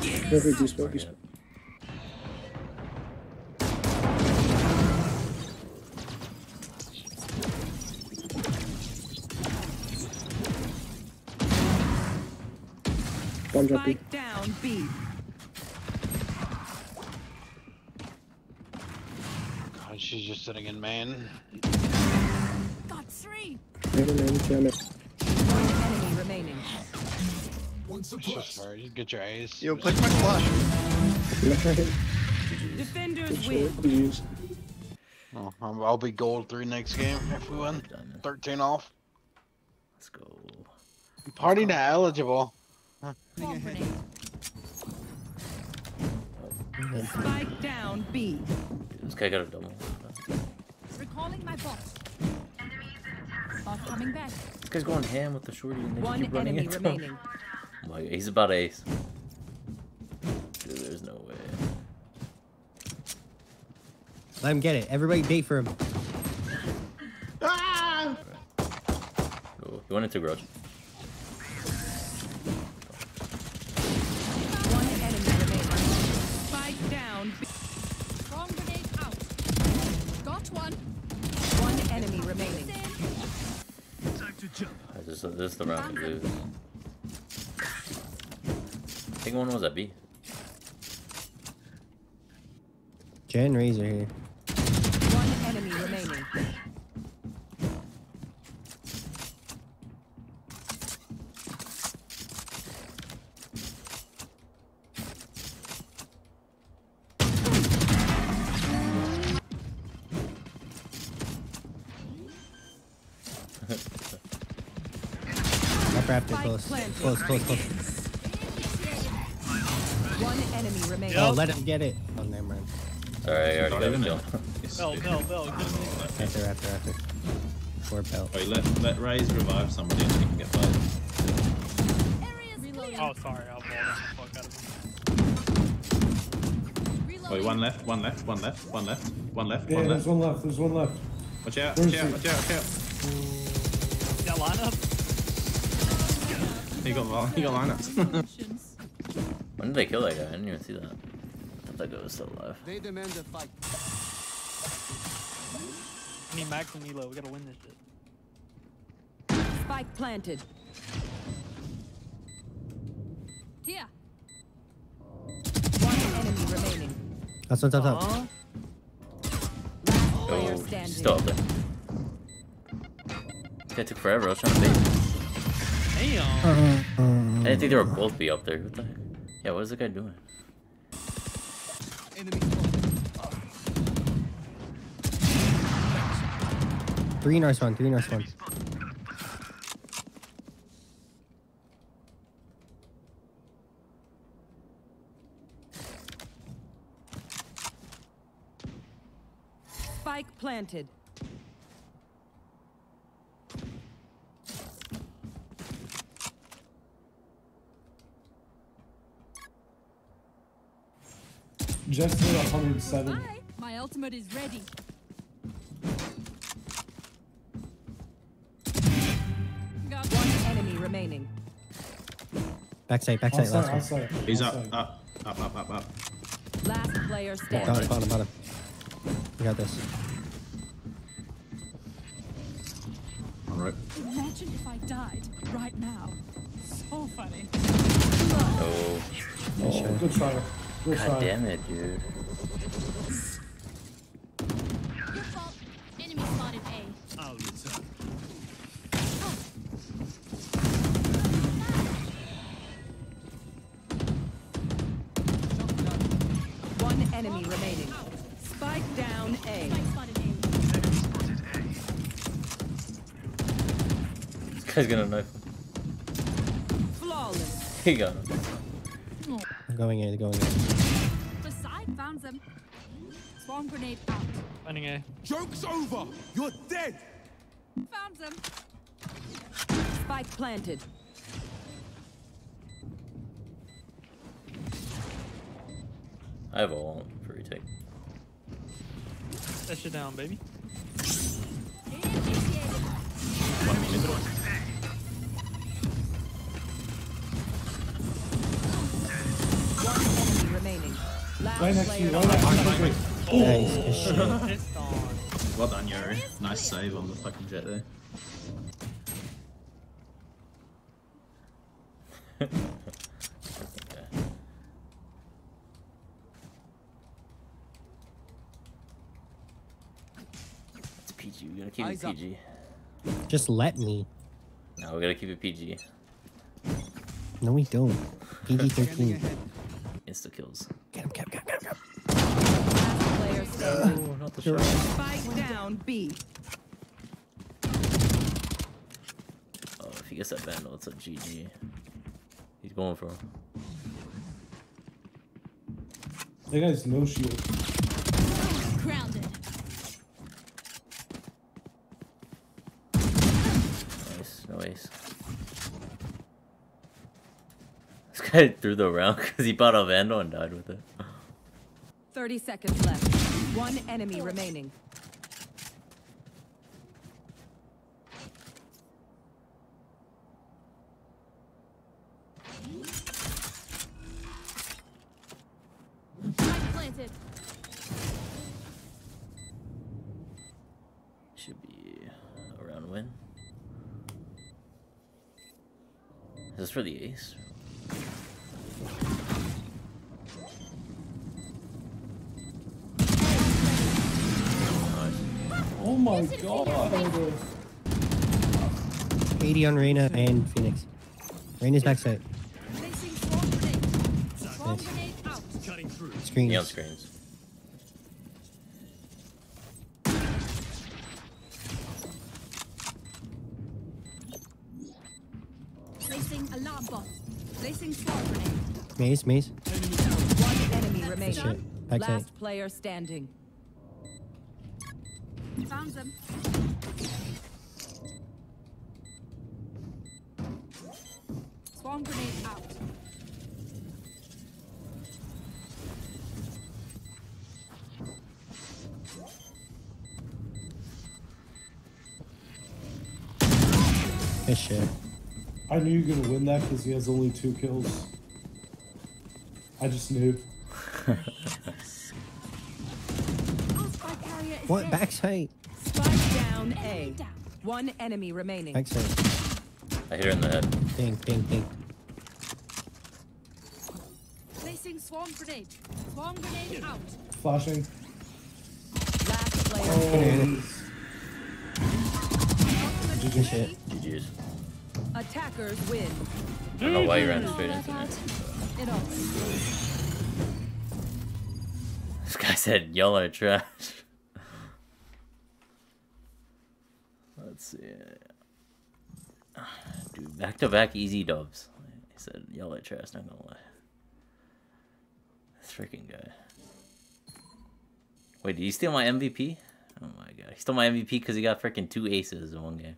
Perfect, you spoke, you spoke. One drop B. Spike down B. God, she's just sitting in man. Got three. Never mind, camera. One enemy remaining. It's just hard. You get your ace. Yo, click my flash. Defenders win. Oh, I'm- um, I'll be gold three next game if we win. 13 off. Let's go. Party not eligible. Bomb. Spike down B. This guy got a double. Recalling my bot. Bot coming back. This guy's going ham with the shorty and they One keep running enemy into him. remaining. Oh my god, he's about ace. Dude, there's no way. Let him get it. Everybody bait for him. Oh, he went into garage. One enemy remaining. Spike down B. Bomb grenade out. Got one. One enemy remaining. Ah, This is, this is the round we lose. I think one was at B. Jen Razor here. One enemy remaining. Up after close. Close, close, close. One enemy remaining. Oh, let him get it. Oh, never mind. Sorry, I already Not got a even kill. Bell, Bell, Bell. Get. After, after, after. Four belt. Wait, let let Raze revive somebody and he can get fired. Oh, sorry. I'll ball the fuck out of him. Wait, one left, one left, one left, one left, one left, Yeah, one there's one left, there's one left. Watch out, watch out, watch out, watch out. Yeah, line up. He got li- he got lineups. Options. When did they kill that guy? I didn't even see that. I thought that guy was still alive. They demand a fight. I need Max and Elo. We gotta win this shit. Spike planted. Here. One enemy remaining. That's on top, top. Huh? Last player Oh, standing. he's still up there. This guy took forever. I was trying to bait. Damn. Uh-huh. I didn't think they would both be up there. What the heck? Yeah, what is the guy doing? Enemy. Three north one, three north one. Spike planted. Just hit 107. Hi. My ultimate is ready. Got One enemy remaining. Backside, backside, last one. outside. He's up, outside. up, up, up, up, up. Last player Got standing. him, bottom, bottom. We got this. Alright. Imagine if I died right now. So funny. Oh, Oh, good try. Good god try. damn it, dude. Your. Enemy spotted A. Oh, I'll return. One enemy remaining. Spike down A. Spike A. This guy's gonna knife him. Flawless. He got him. I'm going in, going in. The side found them. Swarm grenade out. Finding A. Joke's over. You're dead. Found them. Spike planted. I have a wall for retake. That shit down, baby. Right next to you, right next to you. Nice. Good shit. Pissed on. Well done, Yuri. Nice save on the fucking jet there. It's PG. We gotta keep Eyes it up. PG. Just let me. No, we gotta keep it PG. No, we don't. PG Scanning 13. ahead. Insta kills. Player. Oh, not the Sure. Spike down B. Oh, if he gets that vandal, it's a GG. He's going for him. That guy's no shield. Grounded. Nice, no ace. This guy threw the round because he bought a vandal and died with it. 30 seconds left. One enemy remaining. Should be a round win. Is this for the ace? My god. 80 on Reyna and Phoenix. Reyna's backside. Placing swarm grenade. Swarm Nice. Screens. Neon screens. Placing alarm bot. Placing swarm grenade. Maze, maze. One enemy remaining. Last player standing. Found them. Swarm grenade out. Good shit. I knew you were gonna win that because he has only two kills. I just knew. Our spike carrier is What? dead. Backside. Spike down A. Enemy down. One enemy remaining. Backside. I hit her in the head. Ping, ping, ping. Placing swarm grenade. Swarm grenade out. Flashing. Last player Oh, standing. Good shit. GG's. Attackers win. I don't know why you ran straight into me. It all. This guy said y'all are trash. Let's see. Dude, back to back easy dubs. He said y'all are trash, not gonna lie. This freaking guy. Wait, did he steal my MVP? Oh my god. He stole my MVP because he got freaking two aces in one game.